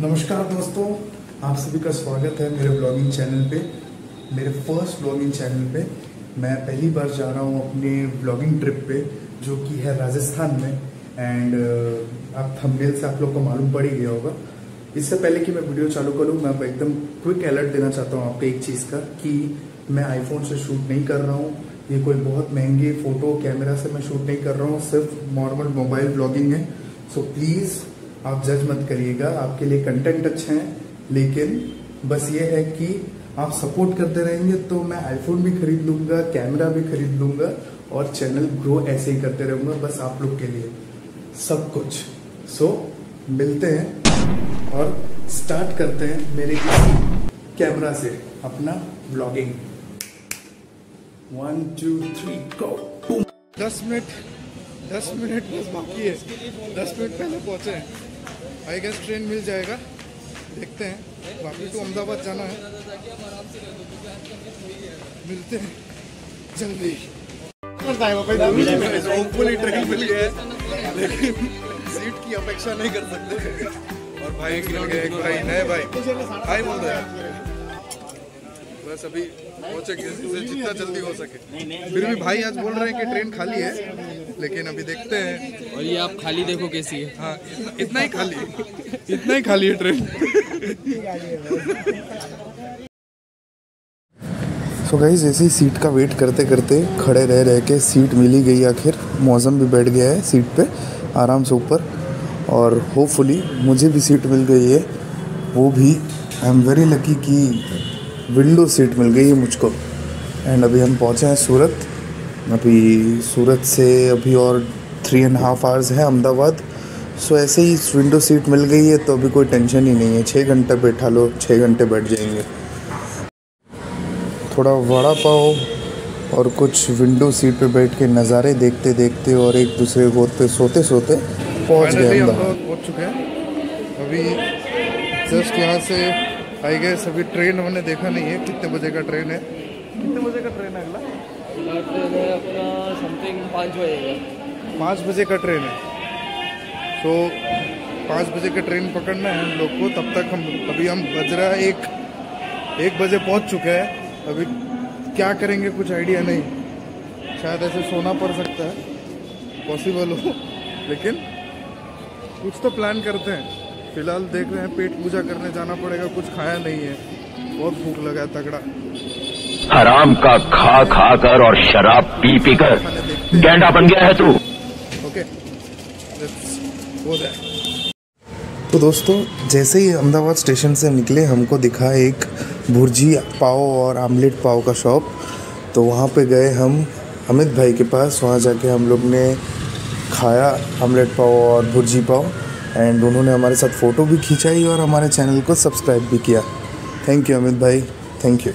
नमस्कार दोस्तों, आप सभी का स्वागत है मेरे ब्लॉगिंग चैनल पे। मेरे फ़र्स्ट ब्लॉगिंग चैनल पे। मैं पहली बार जा रहा हूँ अपने ब्लॉगिंग ट्रिप पे, जो कि है राजस्थान में। एंड आप थंबनेल से आप लोग को मालूम पड़ ही गया होगा। इससे पहले कि मैं वीडियो चालू करूँ, मैं एकदम क्विक अलर्ट देना चाहता हूँ आपको एक चीज़ का, कि मैं आईफोन से शूट नहीं कर रहा हूँ। ये कोई बहुत महँगी फ़ोटो कैमरा से मैं शूट नहीं कर रहा हूँ। सिर्फ़ नॉर्मल मोबाइल ब्लॉगिंग है। सो प्लीज़ आप जज मत करिएगा। आपके लिए कंटेंट अच्छे हैं लेकिन बस ये है कि आप सपोर्ट करते रहेंगे तो मैं आईफोन भी खरीद लूँगा कैमरा भी खरीद लूँगा और चैनल ग्रो ऐसे ही करते रहूँगा बस आप लोग के लिए। सब कुछ। सो so, मिलते हैं और स्टार्ट करते हैं मेरे कैमरा से अपना blogging one two three go दस मिनट दस मिनट बस बाकी है। दस मिनट पहले पहुँचे हैं। आई गेस ट्रेन मिल जाएगा। देखते हैं। बाकी तो अहमदाबाद जाना है। मिलते हैं। जल्दी। होपफुली ट्रेन मिल गया है। लेकिन सीट की अपेक्षा नहीं कर सकते। और भाई गए एक भाई नए भाई। भाई बोल रहे हैं बस अभी पहुँचेंगे जितना जल्दी हो सके। फिर भी भाई आज बोल रहे हैं कि ट्रेन खाली है लेकिन अभी देखते हैं। और ये आप खाली देखो कैसी है। हाँ इतना, इतना ही खाली इतना ही खाली है ट्रेन सो so गाइज़ ऐसे ही सीट का वेट करते करते खड़े रह रह के सीट मिली गई आखिर। मौसम भी बैठ गया है सीट पे आराम से ऊपर। और होपफुली मुझे भी सीट मिल गई है। वो भी आई एम वेरी लकी कि विंडो सीट मिल गई है मुझको। एंड अभी हम पहुँचे हैं सूरत। अभी सूरत से अभी और थ्री एंड हाफ़ आवर्स है अहमदाबाद। सो ऐसे ही विंडो सीट मिल गई है तो अभी कोई टेंशन ही नहीं है। छः घंटे बैठा लो छः घंटे बैठ जाएँगे। थोड़ा वड़ा पाओ और कुछ विंडो सीट पे बैठ के नज़ारे देखते देखते और एक दूसरे गोद पे सोते सोते पहुँच गए अहमदाबाद। पहुँच चुके हैं। अभी जस्ट यहाँ से आई गए सभी ट्रेन हमने देखा नहीं है कितने बजे का ट्रेन है। कितने बजे का ट्रेन है अगला? ट्रेन है अपना समथिंग पाँच बजे का। पाँच बजे का ट्रेन है। तो पाँच बजे का ट्रेन पकड़ना है हम लोग को तब तक हम अभी हम बज रहा है एक एक बजे पहुँच चुके हैं। अभी क्या करेंगे कुछ आइडिया नहीं। शायद ऐसे सोना पड़ सकता है। पॉसिबल हो लेकिन कुछ तो प्लान करते हैं। फ़िलहाल देख रहे हैं पेट पूजा करने जाना पड़ेगा कुछ खाया नहीं है। बहुत भूख लगा है तगड़ा। हराम का खा खा कर और शराब पी पी कर गेंडा बन गया है तू। ओके तो दोस्तों जैसे ही अहमदाबाद स्टेशन से निकले हमको दिखा एक भुर्जी पाव और आमलेट पाव का शॉप। तो वहाँ पे गए हम अमित भाई के पास। वहाँ जाके हम लोग ने खाया आमलेट पाव और भुर्जी पाव। एंड उन्होंने हमारे साथ फ़ोटो भी खिंचाई और हमारे चैनल को सब्सक्राइब भी किया। थैंक यू अमित भाई। थैंक यू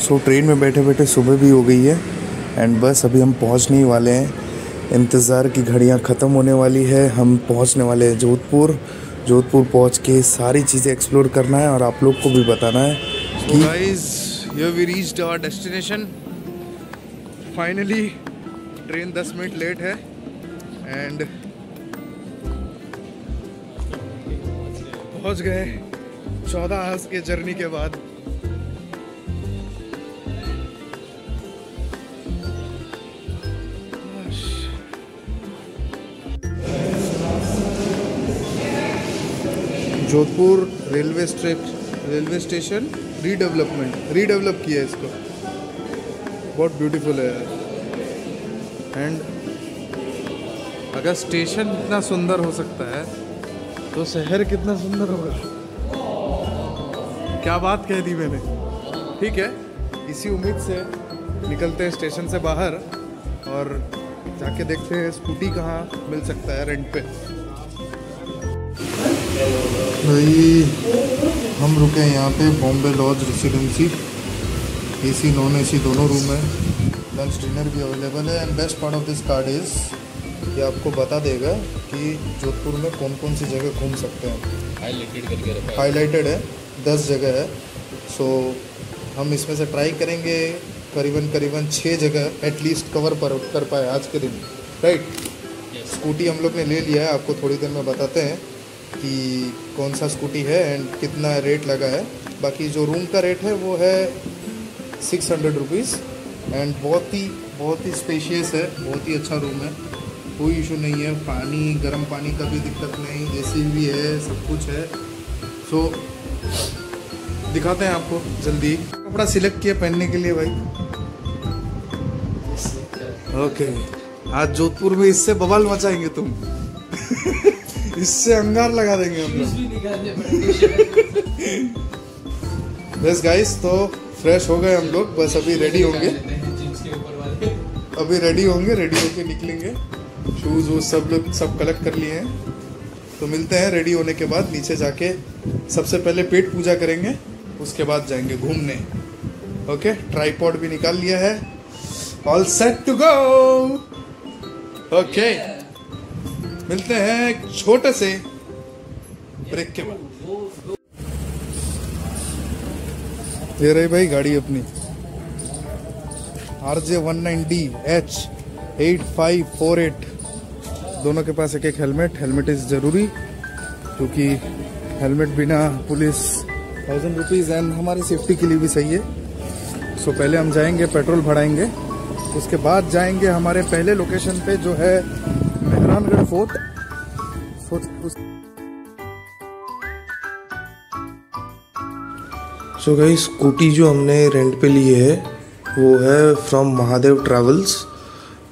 सो ट्रेन में बैठे बैठे सुबह भी हो गई है। एंड बस अभी हम पहुँचने ही वाले हैं। इंतज़ार की घड़ियाँ ख़त्म होने वाली है। हम पहुँचने वाले हैं जोधपुर। जोधपुर पहुँच के सारी चीज़ें एक्सप्लोर करना है और आप लोग को भी बताना है कि reached our destination train 10 minute late है। एंड पहुँच गए। चौदह आवर्स के जर्नी के बाद। Jodhpur railway state, railway station redevelopment redevelop किया इसको। बहुत ब्यूटीफुल है एंड अगर स्टेशन इतना सुंदर हो सकता है तो शहर कितना सुंदर होगा। क्या बात कह दी मैंने। ठीक है, इसी उम्मीद से निकलते हैं स्टेशन से बाहर और जाके देखते हैं स्कूटी कहाँ मिल सकता है रेंट पे। भाई, हम रुके हैं यहाँ पे Bombay lodge residency. AC, non AC दोनों रूम है। लंच, डिनर भी अवेलेबल है। And best part of this card is ये आपको बता देगा कि जोधपुर में कौन कौन सी जगह घूम सकते हैं हाईलाइटेड करके रखा हाईलाइटेड है दस जगह है। सो हम इसमें से ट्राई करेंगे करीबन करीबन छः जगह एटलीस्ट कवर पर कर पाए आज के दिन। राइट स्कूटी हम लोग ने ले लिया है। आपको थोड़ी देर में बताते हैं कि कौन सा स्कूटी है एंड कितना रेट लगा है। बाकी जो रूम का रेट है वो है सिक्स हंड्रेड रुपीज़ एंड बहुत ही बहुत ही स्पेशियस है। बहुत ही अच्छा रूम है। कोई इशू नहीं है पानी गर्म पानी का भी दिक्कत नहीं एसी भी है सब कुछ है। सो दिखाते हैं आपको जल्दी। कपड़ा सिलेक्ट किया पहनने के लिए भाई। ओके आज जोधपुर में इससे बवाल मचाएँगे तुम। इससे अंगार लगा देंगे हम लोग। बस गाइस तो फ्रेश हो गए हम लोग। बस अभी रेडी होंगे। अभी रेडी होंगे रेडी होके निकलेंगे। शूज़ वूज सब लोग सब कलेक्ट कर लिए हैं। तो मिलते हैं रेडी होने के बाद, नीचे जाके सबसे पहले पेट पूजा करेंगे, उसके बाद जाएँगे घूमने। ओके ट्राईपॉड भी निकाल लिया है। All set to go okay मिलते हैं एक छोटे से ब्रेक के बाद। ये रही भाई गाड़ी अपनी। R J one nine D H eight five four eight दोनों के पास एक एक हेलमेट। हेलमेट इज़ ज़रूरी, क्योंकि हेलमेट बिना पुलिस थाउज़ेंड रुपीज़ एंड हमारी सेफ्टी के लिए भी सही है। सो पहले हम जाएँगे, पेट्रोल भराएँगे। उसके बाद जाएँगे हमारे पहले लोकेशन पे, जो है मेहरानगढ़ फोर्ट। उस सो गई स्कूटी जो हमने रेंट पे ली है, वो है फ्रॉम महादेव ट्रैवल्स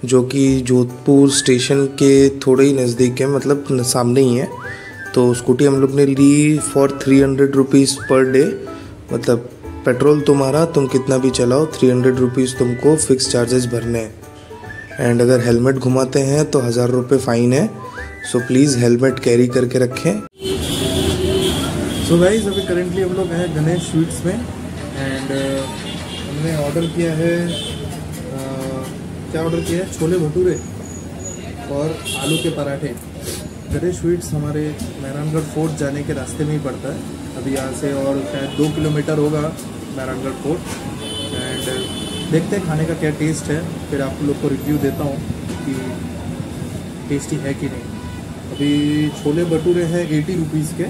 जो कि जोधपुर स्टेशन के थोड़े ही नज़दीक है मतलब सामने ही है। तो स्कूटी हम लोग ने ली for three hundred rupees per day मतलब पेट्रोल तुम्हारा तुम कितना भी चलाओ थ्री हंड्रेड रुपीज़ तुमको फिक्स चार्जेस भरने हैं। एंड अगर हेलमेट घुमाते हैं तो हज़ार रुपये फ़ाइन है। सो प्लीज़ हेलमेट कैरी करके रखें। सो गाइस अभी करेंटली हम लोग हैं गणेश स्वीट्स में। एंड हमने ऑर्डर किया है uh, क्या ऑर्डर किया है? छोले भटूरे और आलू के पराठे। गणेश स्वीट्स हमारे मेहरानगढ़ फोर्ट जाने के रास्ते में ही पड़ता है। अभी यहाँ से और शायद दो किलोमीटर होगा मेहरानगढ़ फोर्ट एंड देखते हैं खाने का क्या टेस्ट है। फिर आप लोग को रिव्यू देता हूँ कि टेस्टी है कि नहीं। अभी छोले भटूरे हैं एटी रुपीज़ के,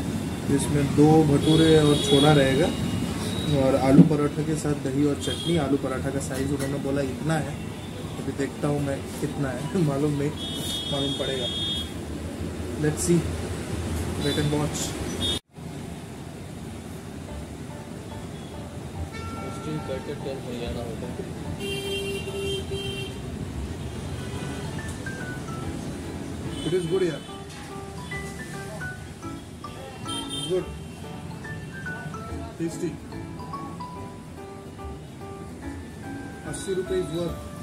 जिसमें दो भटूरे और छोला रहेगा। और आलू पराठा के साथ दही और चटनी। आलू पराठा का साइज़ उन्होंने बोला इतना है। अभी देखता हूँ मैं कितना है। मालूम नहीं मालूम पड़ेगा। Let's see wait and watch Haryana होता इट इज़ गुड यार गुड टेस्टी अस्सी रुपये इज़ वर्थ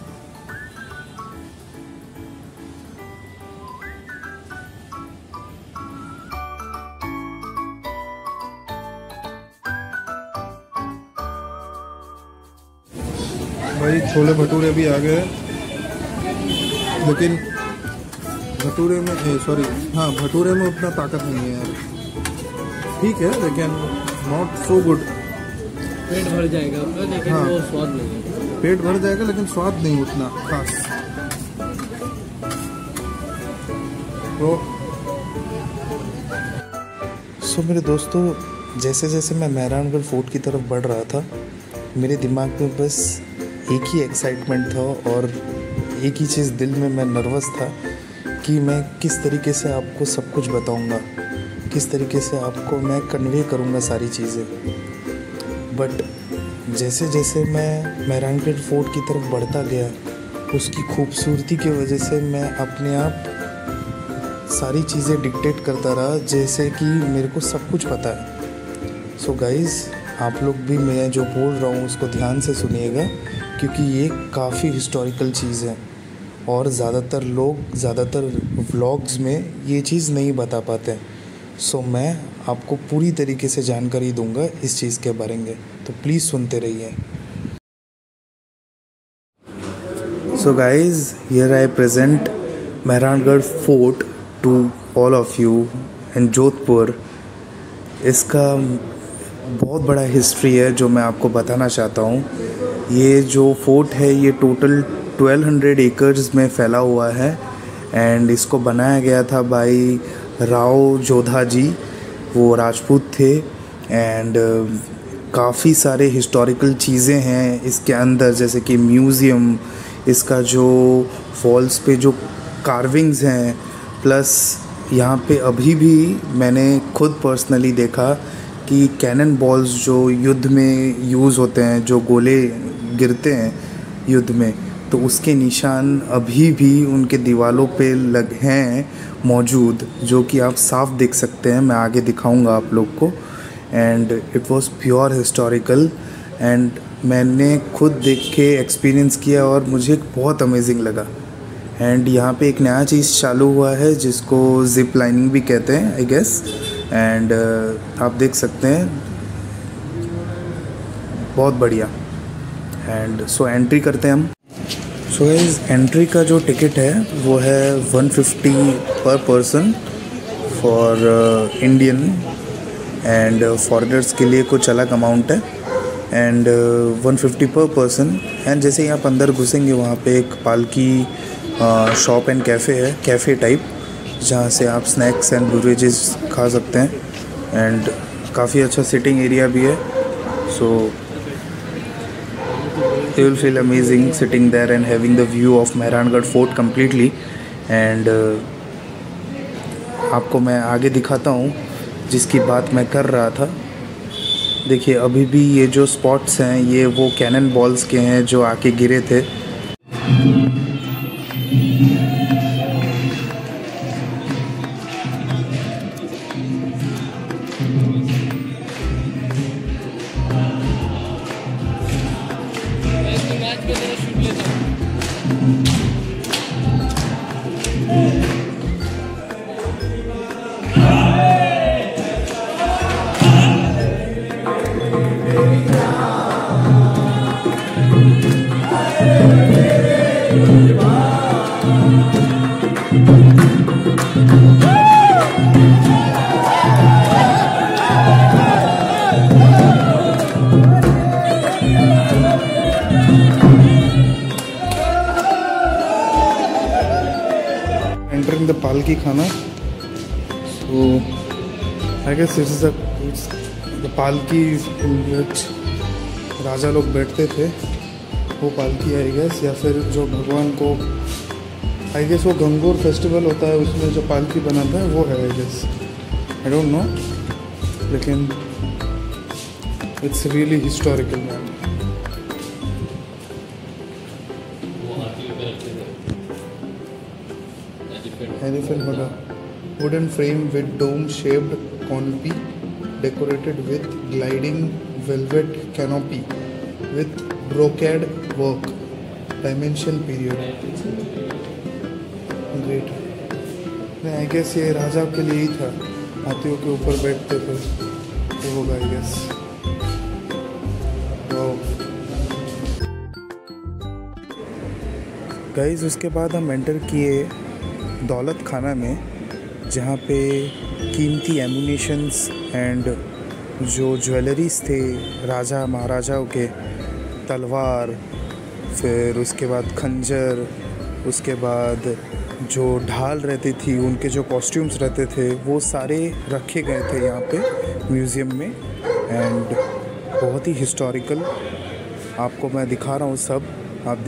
भाई छोले भटूरे भी आ गए। लेकिन भटूरे में सॉरी हाँ भटूरे में उतना ताकत नहीं है यार। ठीक है लेकिन नॉट सो गुड पेट भर जाएगा। अपना लेकिन हाँ। वो स्वाद नहीं है। पेट भर जाएगा लेकिन स्वाद नहीं उतना खास। तो सो मेरे दोस्तों जैसे जैसे मैं मेहरानगढ़ फोर्ट की तरफ़ बढ़ रहा था मेरे दिमाग में बस एक ही एक्साइटमेंट था और एक ही चीज़ दिल में मैं नर्वस था कि मैं किस तरीके से आपको सब कुछ बताऊँगा, किस तरीके से आपको मैं कन्वे करूँगा सारी चीज़ें। बट जैसे जैसे मैं मेहरानगढ़ फोर्ट की तरफ़ बढ़ता गया, उसकी खूबसूरती की वजह से मैं अपने आप सारी चीज़ें डिक्टेट करता रहा, जैसे कि मेरे को सब कुछ पता है। सो so गाइस आप लोग भी मैं जो बोल रहा हूँ, उसको ध्यान से सुनिएगा। क्योंकि ये काफ़ी हिस्टोरिकल चीज़ है। और ज़्यादातर लोग ज़्यादातर व्लॉग्स में ये चीज़ नहीं बता पाते। सो मैं आपको पूरी तरीके से जानकारी दूँगा इस चीज़ के बारे में। तो प्लीज़ सुनते रहिए। So guys, here I present Mehrangarh fort to all of you in Jodhpur इसका बहुत बड़ा हिस्ट्री है जो मैं आपको बताना चाहता हूँ। ये जो फोर्ट है, ये टोटल 1200 एकर्स में फैला हुआ है। एंड इसको बनाया गया था भाई राव जोधा जी। वो राजपूत थे। एंड काफ़ी सारे हिस्टोरिकल चीज़ें हैं इसके अंदर, जैसे कि म्यूज़ियम इसका जो फॉल्स पे जो कार्विंग्स हैं प्लस यहाँ पे अभी भी मैंने खुद पर्सनली देखा कि कैनन बॉल्स जो युद्ध में यूज़ होते हैं, जो गोले गिरते हैं युद्ध में तो उसके निशान अभी भी उनके दीवालों पे लग हैं मौजूद, जो कि आप साफ़ देख सकते हैं। मैं आगे दिखाऊँगा आप लोग को। And it was pure historical and मैंने खुद देख के एक्सपीरियंस किया और मुझे बहुत अमेजिंग लगा। एंड यहाँ पे एक नया चीज़ चालू हुआ है, जिसको जिप लाइनिंग भी कहते हैं आई गेस एंड आप देख सकते हैं। बहुत बढ़िया। एंड सो एंट्री करते हैं हम। सो गाइज़ एंट्री का जो टिकट है, वो है 150 पर person for Indian and foreigners के लिए कुछ अलग अमाउंट है। And one fifty per person and जैसे ही आप अंदर घुसेंगे, वहाँ पे एक पालकी शॉप एंड कैफ़े है कैफ़े टाइप जहाँ से आप स्नैक्स एंड बेवरेजेस खा सकते हैं। एंड काफ़ी अच्छा सिटिंग एरिया भी है। सो you will feel amazing sitting there and having the view of Mehrangarh fort completely and uh, आपको मैं आगे दिखाता हूँ जिसकी बात मैं कर रहा था देखिए अभी भी ये जो स्पॉट्स हैं ये वो कैनन बॉल्स के हैं जो आके गिरे थे palki khana so, i guess this is a it's the राजा लोग बैठते थे, वो पालकी आई गेस या फिर जो भगवान को आई गेस वो गंगोर फेस्टिवल होता है, उसमें जो पालकी बनाता है, वो है I guess I don't know लेकिन it's really historical man elephant bugger wooden frame with dome shaped canopy decorated with gliding velvet canopy with brocade work dimension period great I guess ये राजा के लिए ही था हाथियों के ऊपर बैठते थे वो होगा आई गेस गाइस उसके बाद हम एंटर किए दौलत खाना में, जहाँ पे कीमती एमुनेशंस एंड जो ज्वेलरीज थे राजा महाराजाओं के, तलवार, फिर उसके बाद खंजर, उसके बाद जो ढाल रहती थी, उनके जो कॉस्ट्यूम्स रहते थे, वो सारे रखे गए थे यहाँ पे म्यूज़ियम में एंड बहुत ही हिस्टोरिकल आपको मैं दिखा रहा हूँ सब। आप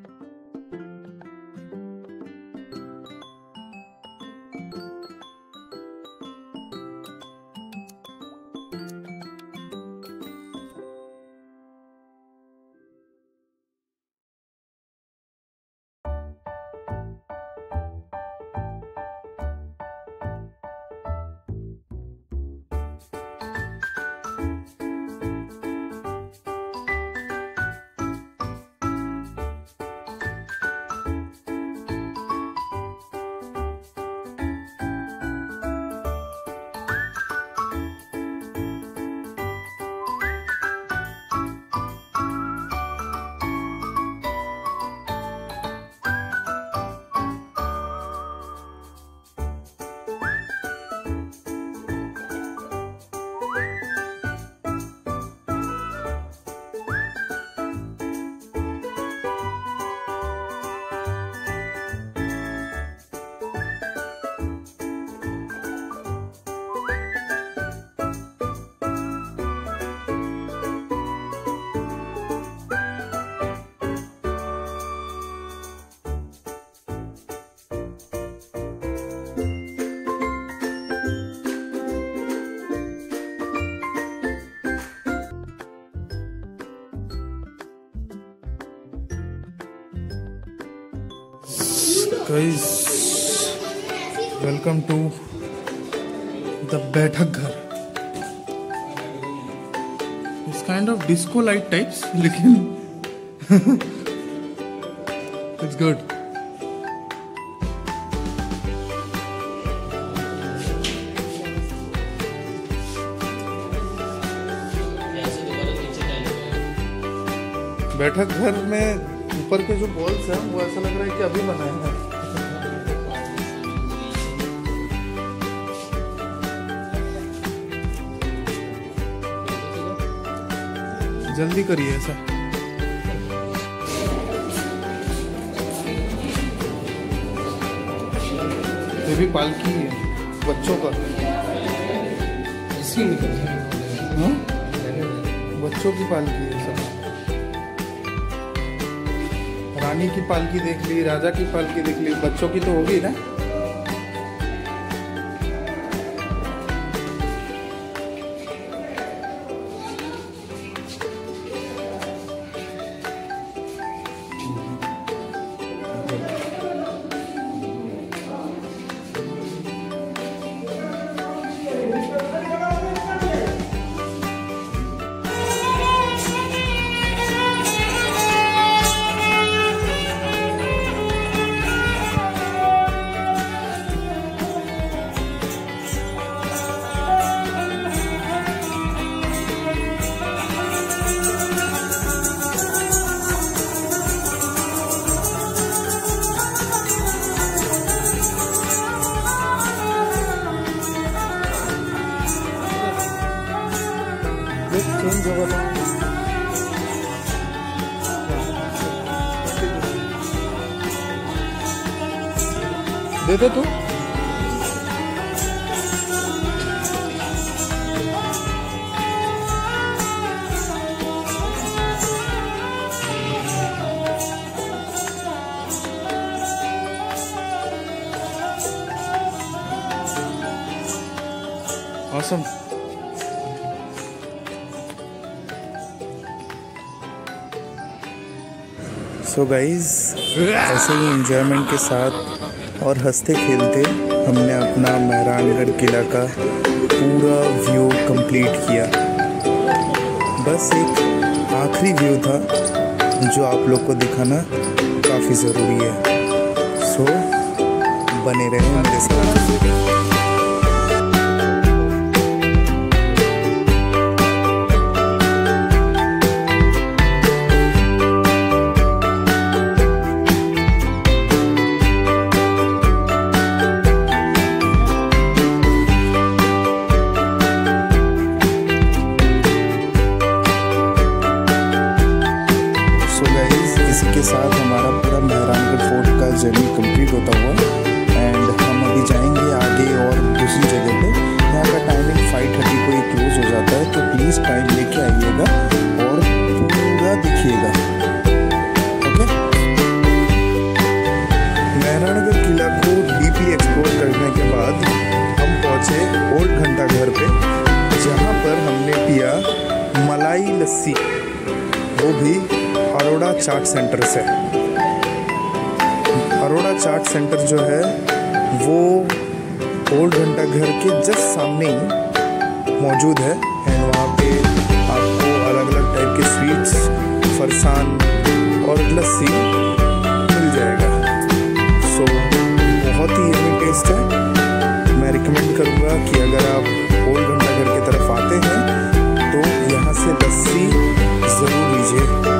guys, welcome to the बैठक घर it's kind of disco light types लेकिन इट्स गुड बैठक घर में ऊपर के जो बॉल्स हैं, वो ऐसा लग रहा है कि अभी बनाए हैं। जल्दी करिए ऐसा। ये भी पालकी है बच्चों का। हाँ? बच्चों की पालकी है सब। रानी की पालकी देख ली राजा की पालकी देख ली बच्चों की तो होगी ना। दे तू। Awesome. सो गाइस ऐसे ही एंजॉयमेंट के साथ और हँसते खेलते हमने अपना मेहरानगढ़ किला का पूरा व्यू कंप्लीट किया। बस एक आखिरी व्यू था, जो आप लोग को दिखाना काफ़ी ज़रूरी है। सो बने रहें मेरे साथ साथ हमारा पूरा मेहरानगढ़ फोर्ट का जर्नी कंप्लीट होता हुआ। एंड हम अभी जाएँगे आगे और दूसरी जगह पे। यहाँ का टाइमिंग फाइव थर्टी को ही क्लोज हो जाता है तो प्लीज़ टाइम लेके आइएगा और पूरा देखिएगा। ओके मेहरानगढ़ किला को डीपली एक्सप्लोर करने के बाद हम पहुँचे ओल्ड घंटा घर पे, जहाँ पर हमने पिया मलाई लस्सी। वो भी अरोड़ा चाट सेंटर से। अरोड़ा चाट सेंटर जो है वो ओल्ड घंटा घर के जस्ट सामने ही मौजूद है। एंड वहाँ पे आपको अलग अलग टाइप के स्वीट्स फरसान और लस्सी मिल जाएगा। सो so, बहुत ही यमी टेस्ट है। मैं रिकमेंड करूँगा कि अगर आप ओल्ड घंटा घर की तरफ़ आते हैं तो यहाँ से लस्सी ज़रूर लीजिए।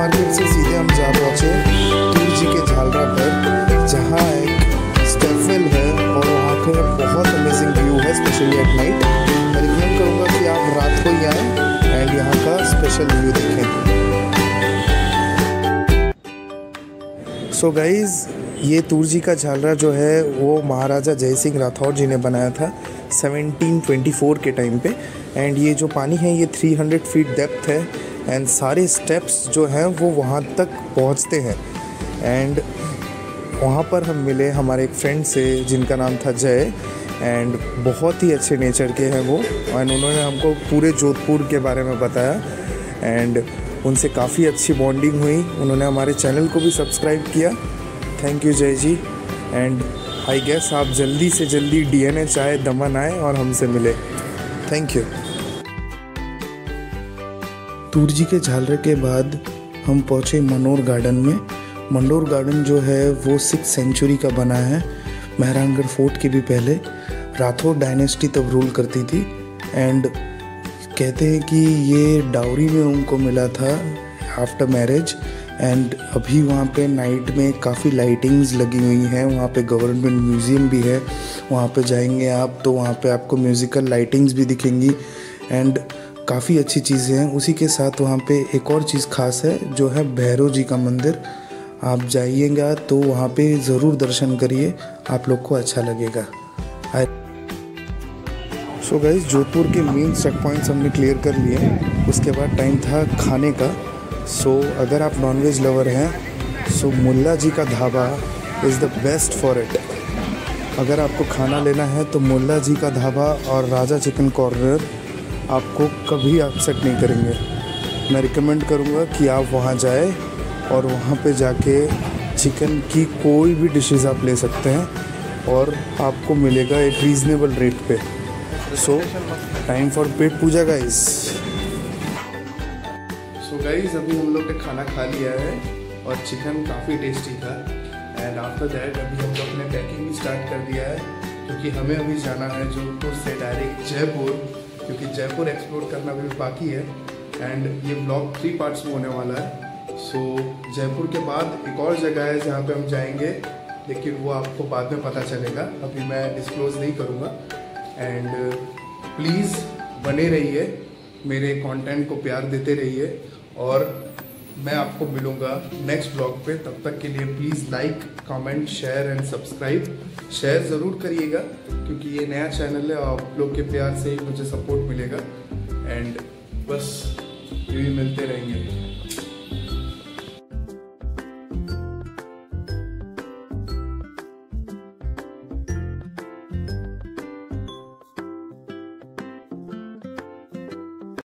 मार्केट से सीधे हम जा पहुँचे टूर जी के झालरा पर, जहाँ एक स्टेफेल है, और वहाँ का बहुत अमेजिंग व्यू है स्पेशली एट नाइट मैं रिकमेंड करूँगा कि आप रात को ही आएँ एंड यहाँ का स्पेशल व्यू देखें. सो so गाइज़ ये तुरजी का झालरा जो है, वो महाराजा जय सिंह राठौर जी ने बनाया था 1724 के टाइम पे. एंड ये जो पानी है, ये 300 फीट डेप्थ है एंड सारे स्टेप्स जो हैं वो वहाँ तक पहुँचते हैं। एंड वहाँ पर हम मिले हमारे एक फ्रेंड से जिनका नाम था जय। एंड बहुत ही अच्छे नेचर के हैं वो। एंड उन्होंने हमको पूरे जोधपुर के बारे में बताया। एंड उनसे काफ़ी अच्छी बॉन्डिंग हुई। उन्होंने हमारे चैनल को भी सब्सक्राइब किया। थैंक यू जय जी। एंड आई गेस आप जल्दी से जल्दी डी एन एच आए दमन आए और हमसे मिले। थैंक यू तुरजी के झालरे के बाद हम पहुँचे मनोर गार्डन में। मंडोर गार्डन जो है, वो सिक्स सेंचुरी का बना है। मेहरानगढ़ फोर्ट के भी पहले। राठौर डायनेस्टी तब रूल करती थी। एंड कहते हैं कि ये डाउरी में उनको मिला था आफ्टर मैरिज एंड अभी वहाँ पे नाइट में काफ़ी लाइटिंग्स लगी हुई हैं। वहाँ पे गवर्नमेंट म्यूज़ियम भी है। वहाँ पे जाएँगे आप तो वहाँ पे आपको म्यूज़िकल लाइटिंग्स भी दिखेंगी। एंड काफ़ी अच्छी चीज़ें हैं। उसी के साथ वहाँ पे एक और चीज़ खास है जो है भैरव जी का मंदिर। आप जाइएगा तो वहाँ पे ज़रूर दर्शन करिए आप लोग को अच्छा लगेगा। सो गाइज़ जोधपुर के मेन चेक पॉइंट्स हमने क्लियर कर लिए। उसके बाद टाइम था खाने का। सो so, अगर आप नॉनवेज लवर हैं सो so, मुल्ला जी का dhaba is the best for it अगर आपको खाना लेना है तो मुल्ला जी का ढाबा और राजा चिकन कॉर्नर आपको कभी अपसेट नहीं करेंगे। मैं रिकमेंड करूँगा कि आप वहाँ जाए और वहाँ पे जाके चिकन की कोई भी डिशेस आप ले सकते हैं और आपको मिलेगा एक रीज़नेबल रेट पे। So time for pet puja guys so guys अभी हम लोग ने खाना खा लिया है और चिकन काफ़ी टेस्टी था। एंड आफ्टर दैट अभी हम लोग ने पैकिंग भी स्टार्ट कर दिया है, क्योंकि हमें अभी जाना है जोधपुर से डायरेक्ट जयपुर। क्योंकि जयपुर एक्सप्लोर करना भी बाकी है एंड ये ब्लॉग थ्री पार्ट्स में होने वाला है। सो so, जयपुर के बाद एक और जगह है जहाँ पे हम जाएँगे लेकिन वो आपको बाद में पता चलेगा। अभी मैं डिस्क्लोज नहीं करूँगा। एंड प्लीज़ बने रहिए मेरे कंटेंट को प्यार देते रहिए और मैं आपको मिलूँगा नेक्स्ट ब्लॉग पे. तब तक के लिए please like comment share and subscribe share ज़रूर करिएगा, क्योंकि ये नया चैनल है आप लोग के प्यार से ही मुझे सपोर्ट मिलेगा. एंड बस, यही मिलते रहेंगे.